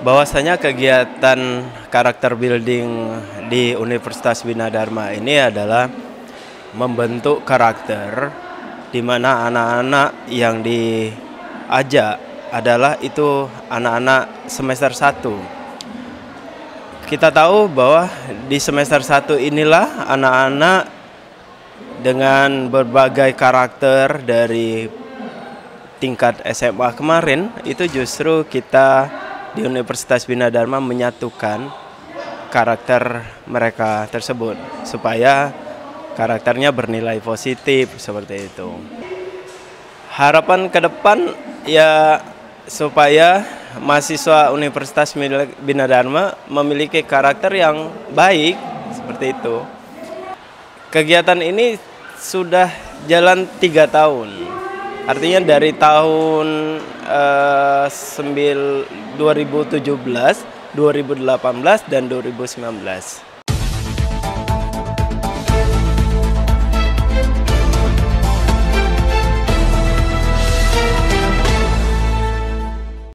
bahwasanya kegiatan karakter building di Universitas Bina Dharma ini adalah membentuk karakter di mana anak-anak yang diajak adalah itu anak-anak semester 1. Kita tahu bahwa di semester 1 inilah anak-anak dengan berbagai karakter dari tingkat SMA kemarin itu justru kita di Universitas Bina Dharma menyatukan karakter mereka tersebut supaya karakternya bernilai positif seperti itu. Harapan ke depan ya supaya mahasiswa Universitas Bina Dharma memiliki karakter yang baik seperti itu. Kegiatan ini sudah jalan tiga tahun. Artinya dari tahun uh, 2017, 2018 dan 2019.